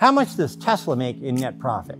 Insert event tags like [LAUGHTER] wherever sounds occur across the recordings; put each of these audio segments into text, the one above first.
How much does Tesla make in net profit?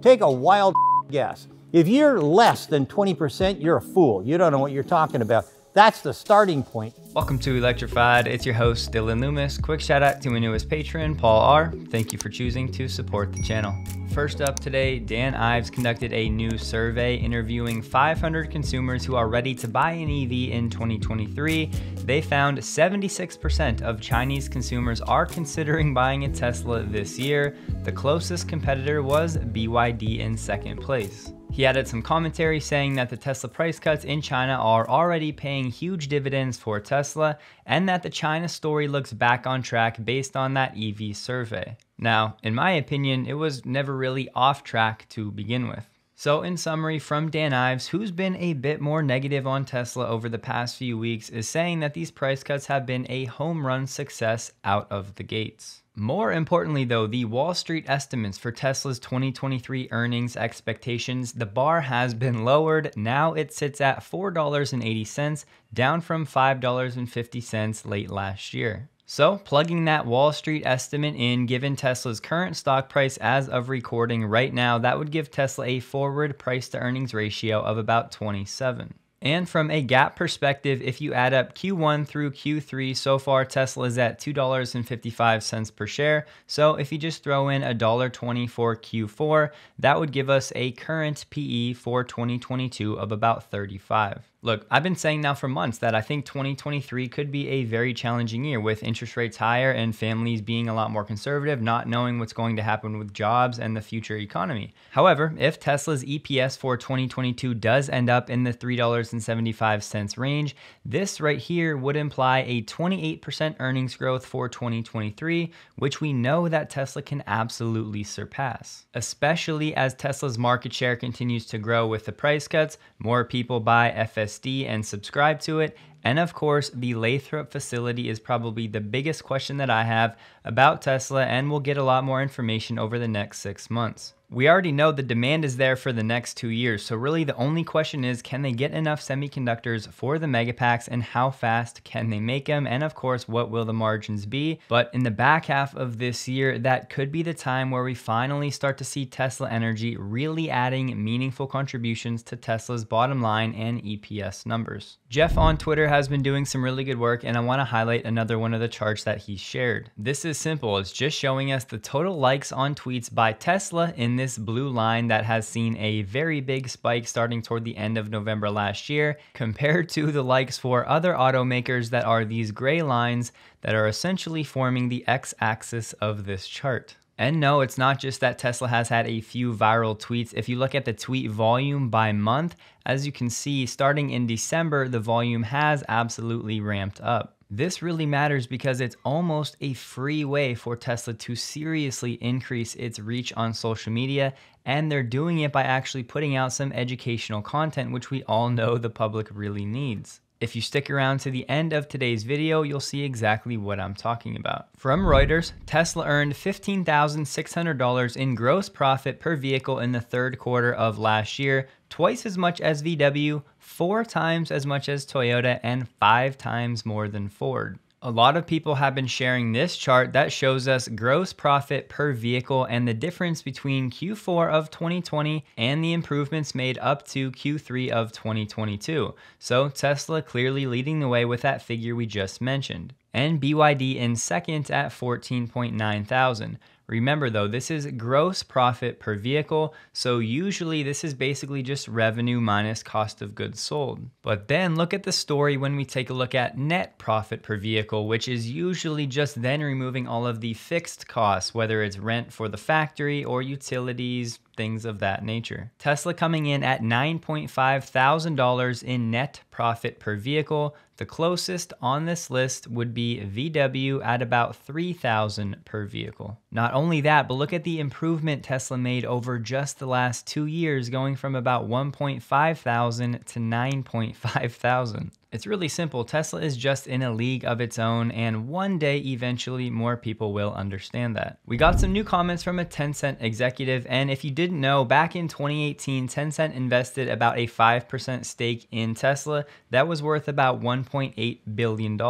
Take a wild [LAUGHS] guess. If you're less than 20%, you're a fool. You don't know what you're talking about. That's the starting point. Welcome to Electrified. It's your host, Dillon Loomis. Quick shout out to my newest patron, Paul R. Thank you for choosing to support the channel. First up today, Dan Ives conducted a new survey interviewing 500 consumers who are ready to buy an EV in 2023. They found 76% of Chinese consumers are considering buying a Tesla this year. The closest competitor was BYD in second place. He added some commentary saying that the Tesla price cuts in China are already paying huge dividends for Tesla and that the China story looks back on track based on that EV survey. Now, in my opinion, it was never really off track to begin with. So, in summary, from Dan Ives, who's been a bit more negative on Tesla over the past few weeks, is saying that these price cuts have been a home run success out of the gates. More importantly, though, the Wall Street estimates for Tesla's 2023 earnings expectations, the bar has been lowered. Now it sits at $4.80, down from $5.50 late last year. So, plugging that Wall Street estimate in, given Tesla's current stock price as of recording right now, that would give Tesla a forward price to earnings ratio of about 27. And from a GAAP perspective, if you add up Q1 through Q3, so far Tesla is at $2.55 per share. So if you just throw in $1.20 for Q4, that would give us a current PE for 2022 of about 35. Look, I've been saying now for months that I think 2023 could be a very challenging year with interest rates higher and families being a lot more conservative, not knowing what's going to happen with jobs and the future economy. However, if Tesla's EPS for 2022 does end up in the $3.75 range, this right here would imply a 28% earnings growth for 2023, which we know that Tesla can absolutely surpass. Especially as Tesla's market share continues to grow with the price cuts, more people buy FS and subscribe to it. And of course, the Lathrop facility is probably the biggest question that I have about Tesla, and we'll get a lot more information over the next six months we already know the demand is there for the next two years. So really the only question is, can they get enough semiconductors for the megapacks and how fast can they make them? And of course, what will the margins be? But in the back half of this year, that could be the time where we finally start to see Tesla Energy really adding meaningful contributions to Tesla's bottom line and EPS numbers. Jeff on Twitter has been doing some really good work and I wanna highlight another one of the charts that he shared. This is simple, it's just showing us the total likes on tweets by Tesla in this blue line that has seen a very big spike starting toward the end of November last year compared to the likes for other automakers that are these gray lines that are essentially forming the x-axis of this chart. And no, it's not just that Tesla has had a few viral tweets. If you look at the tweet volume by month, as you can see, starting in December, the volume has absolutely ramped up. This really matters because it's almost a free way for Tesla to seriously increase its reach on social media, and they're doing it by actually putting out some educational content, which we all know the public really needs. If you stick around to the end of today's video, you'll see exactly what I'm talking about. From Reuters, Tesla earned $15,600 in gross profit per vehicle in the third quarter of last year, twice as much as VW, four times as much as Toyota, and five times more than Ford. A lot of people have been sharing this chart that shows us gross profit per vehicle and the difference between Q4 of 2020 and the improvements made up to Q3 of 2022. So Tesla clearly leading the way with that figure we just mentioned. And BYD in second at 14.9 thousand. Remember though, this is gross profit per vehicle, so usually this is basically just revenue minus cost of goods sold. But then look at the story when we take a look at net profit per vehicle, which is usually just then removing all of the fixed costs, whether it's rent for the factory or utilities, things of that nature. Tesla coming in at $9.5 thousand in net profit per vehicle. The closest on this list would be VW at about 3000 per vehicle. Not only that, but look at the improvement Tesla made over just the last 2 years going from about 1.5 thousand to 9.5 thousand. It's really simple. Tesla is just in a league of its own, and one day, eventually, more people will understand that. We got some new comments from a Tencent executive, and if you didn't know, back in 2018, Tencent invested about a 5% stake in Tesla that was worth about $1.8 billion.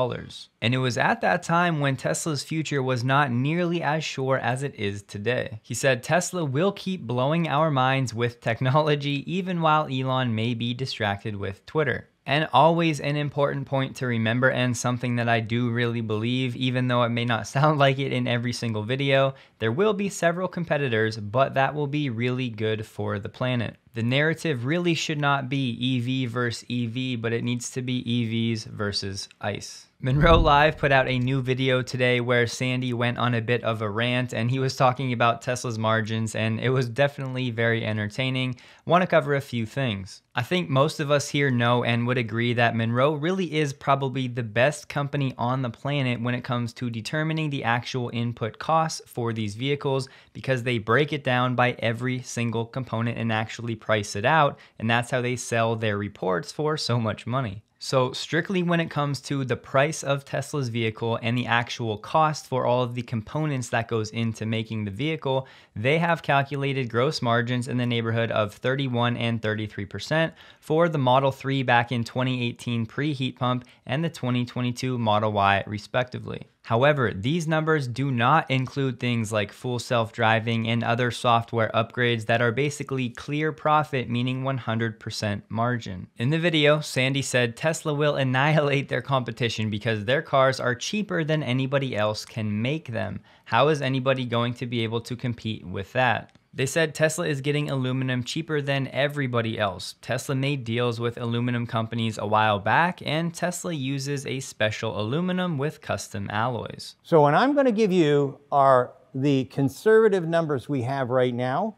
And it was at that time when Tesla's future was not nearly as sure as it is today. He said Tesla will keep blowing our minds with technology even while Elon may be distracted with Twitter. And always an important point to remember, and something that I do really believe, even though it may not [LAUGHS] sound like it in every single video, there will be several competitors, but that will be really good for the planet. The narrative really should not be EV versus EV, but it needs to be EVs versus ICE. Munro Live put out a new video today where Sandy went on a bit of a rant and he was talking about Tesla's margins, and it was definitely very entertaining. Want to cover a few things. I think most of us here know and would agree that Munro really is probably the best company on the planet when it comes to determining the actual input costs for these vehicles because they break it down by every single component and actually price it out, and that's how they sell their reports for so much money. So, strictly when it comes to the price of Tesla's vehicle and the actual cost for all of the components that goes into making the vehicle, they have calculated gross margins in the neighborhood of 31 and 33% for the Model 3 back in 2018 pre heat pump and the 2022 Model Y, respectively. However, these numbers do not include things like full self-driving and other software upgrades that are basically clear profit, meaning 100% margin. In the video, Sandy said Tesla will annihilate their competition because their cars are cheaper than anybody else can make them. How is anybody going to be able to compete with that? They said Tesla is getting aluminum cheaper than everybody else. Tesla made deals with aluminum companies a while back, and Tesla uses a special aluminum with custom alloys. So what I'm going to give you are the conservative numbers we have right now,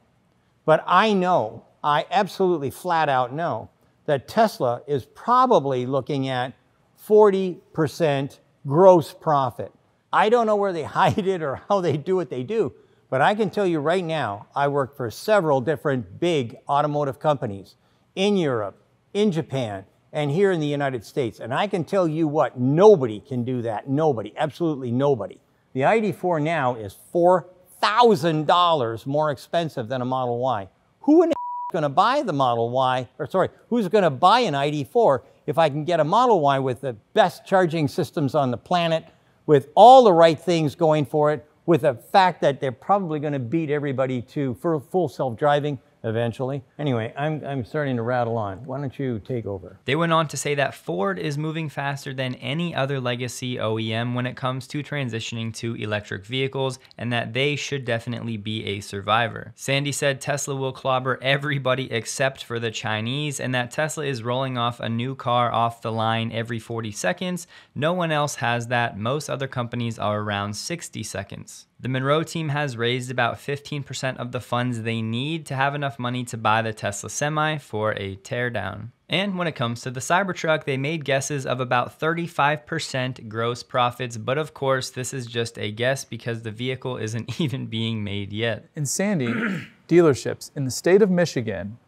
but I know, I absolutely flat out know, that Tesla is probably looking at 40% gross profit. I don't know where they [LAUGHS] hide it or how they do what they do, but I can tell you right now, I work for several different big automotive companies in Europe, in Japan, and here in the United States. And I can tell you what, nobody can do that. Nobody, absolutely nobody. The ID4 now is $4,000 more expensive than a Model Y. Who in the is going to buy the Model Y, or sorry, who's going to buy an ID4 if I can get a Model Y with the best charging systems on the planet, with all the right things going for it, with the fact that they're probably going to beat everybody to full self-driving eventually. Anyway, I'm, I'm starting to rattle on. Why don't you take over? They went on to say that Ford is moving faster than any other legacy OEM when it comes to transitioning to electric vehicles and that they should definitely be a survivor. Sandy said Tesla will clobber everybody except for the Chinese and that Tesla is rolling off a new car off the line every 40 seconds. No one else has that. Most other companies are around 60 seconds. The Munro team has raised about 15% of the funds they need to have enough money to buy the Tesla Semi for a teardown. And when it comes to the Cybertruck, they made guesses of about 35% gross profits, but of course, this is just a guess because the vehicle [LAUGHS] isn't even being made yet. In Sandy, [CLEARS THROAT] dealerships in the state of Michigan,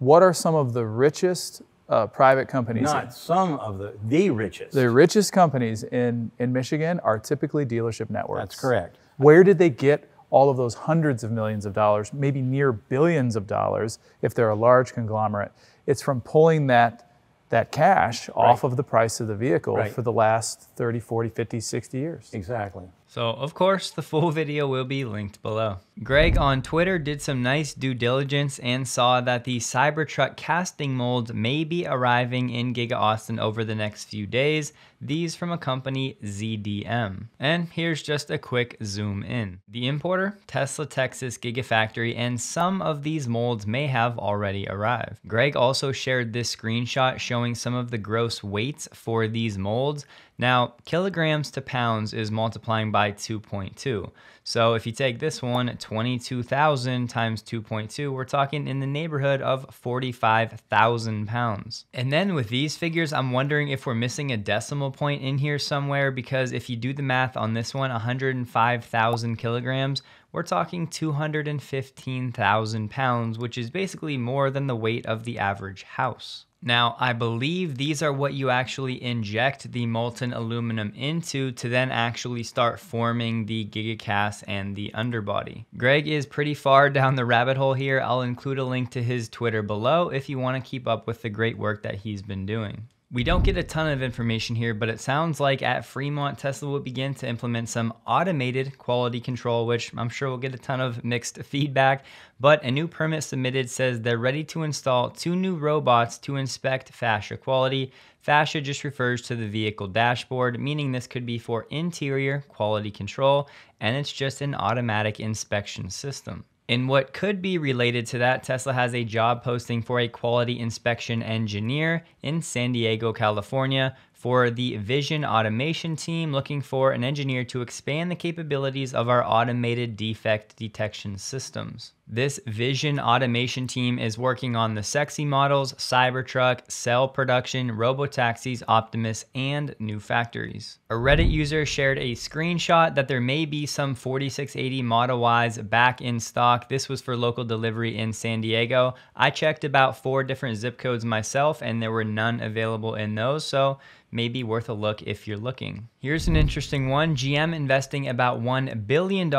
what are some of the richest uh, private companies? Not some of the, the richest. The richest companies in, in Michigan are typically dealership networks. That's correct. Where did they get all of those hundreds of millions of dollars, maybe near billions of dollars if they're a large conglomerate? It's from pulling that that cash right. off of the price of the vehicle right. for the last 30, 40, 50, 60 years. Exactly. So, of course, the full video will be linked below. Greg on Twitter did some nice due diligence and saw that the Cybertruck casting molds may be arriving in Giga Austin over the next few days. These from a company ZDM. And here's just a quick zoom in. The importer, Tesla Texas Gigafactory, and some of these molds may have already arrived. Greg also shared this screenshot showing some of the gross weights for these molds. Now, kilograms to pounds is multiplying by 2.2. So if you take this one, 22,000 times 2.2, we're talking in the neighborhood of 45,000 pounds. And then with these figures, I'm wondering if we're missing a decimal point in here somewhere because if you do the math on this one, 105,000 kilograms, we're talking 215,000 pounds, which is basically more than the weight of the average house. Now, I believe these are what you actually inject the molten aluminum into to then actually start forming the gigacast and the underbody. Greg is pretty far down the rabbit hole here. I'll include a link to his Twitter below if you want to keep up with the great work that he's been doing. We don't get a ton of information here, but it sounds like at Fremont, Tesla will begin to implement some automated quality control, which I'm sure will get a ton of mixed feedback. But a new permit submitted says they're ready to install two new robots to inspect fascia quality. Fascia just refers to the vehicle dashboard, meaning this could be for interior quality control, and it's just an automatic inspection system. In what could be related to that, Tesla has a job posting for a quality inspection engineer in San Diego, California for the vision automation team looking for an engineer to expand the capabilities of our automated defect detection systems. This vision automation team is working on the sexy models, Cybertruck, cell production, robotaxis, Optimus, and new factories. A Reddit user shared a screenshot that there may be some 4680 Model Ys back in stock. This was for local delivery in San Diego. I checked about four different zip codes myself and there were none available in those. So may be worth a look if you're looking. Here's an interesting one GM investing about $1 billion,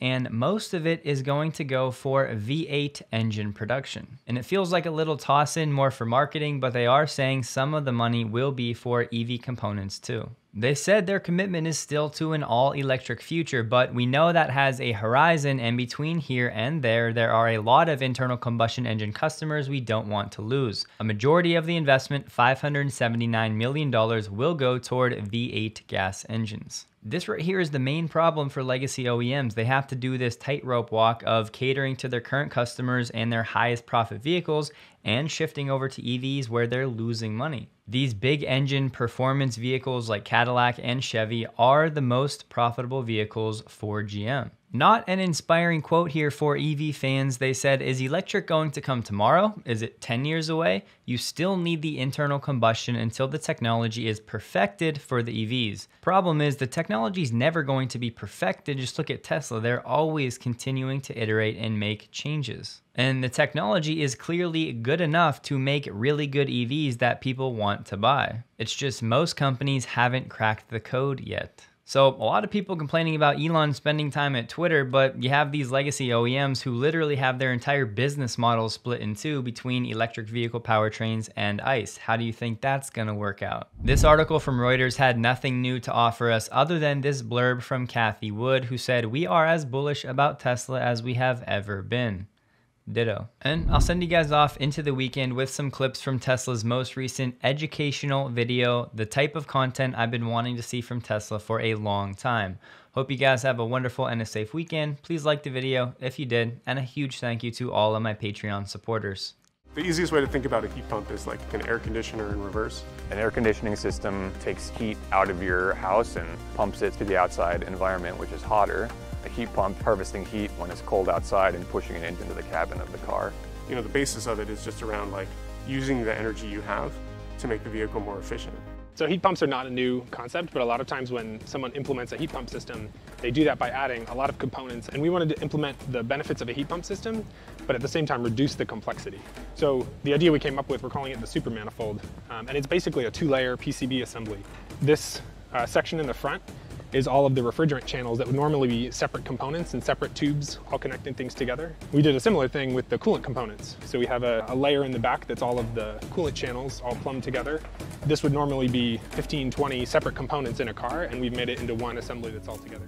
and most of it is going to go for V8 engine production. And it feels like a little toss in more for marketing, but they are saying some of the money will be for EV components too. They said their commitment is still to an all electric future, but we know that has a horizon, and between here and there, there are a lot of internal combustion engine customers we don't want to lose. A majority of the investment, $579 million, will go toward V8 gas engines. This right here is the main problem for legacy OEMs. They have to do this tightrope walk of catering to their current customers and their highest profit vehicles and shifting over to EVs where they're losing money. These big engine performance vehicles like Cadillac and Chevy are the most profitable vehicles for GM. Not an inspiring quote here for EV fans. They said, Is electric going to come tomorrow? Is it 10 years away? You still need the internal combustion until the technology is perfected for the EVs. Problem is, the technology is never going to be perfected. Just look at Tesla. They're always continuing to iterate and make changes. And the technology is clearly good enough to make really good EVs that people want to buy. It's just most companies haven't cracked the code yet. So, a lot of people complaining about Elon spending time at Twitter, but you have these legacy OEMs who literally have their entire business model split in two between electric vehicle powertrains and ICE. How do you think that's to work out? This article from Reuters had nothing new to offer us other than this blurb from Cathie Wood, who said, We are as bullish about Tesla as we have ever been. Ditto. And I'll send you guys off into the weekend with some clips from Tesla's most recent educational video, the type of content I've been wanting to see from Tesla for a long time. Hope you guys have a wonderful and a safe weekend. Please like the video if you did, and a huge thank you to all of my Patreon supporters. The easiest way to think about a heat pump is like an air conditioner in reverse. An air conditioning system takes heat out of your house and pumps it to the outside environment, which is hotter a heat pump harvesting heat when it's cold outside and pushing it into the cabin of the car. You know, the basis of it is just around like using the energy you have to make the vehicle more efficient. So heat pumps are not a new concept, but a lot of times when someone implements a heat pump system, they do that by adding a lot of components. And we wanted to implement the benefits of a heat pump system, but at the same time reduce the complexity. So the idea we came up with, we're calling it the super manifold. Um, and it's basically a two-layer PCB assembly. This uh, section in the front is all of the refrigerant channels that would normally be separate components and separate tubes all connecting things together. We did a similar thing with the coolant components. So we have a, a, layer in the back that's all of the coolant channels all plumbed together. This would normally be 15, 20 separate components in a car and we've made it into one assembly that's all together.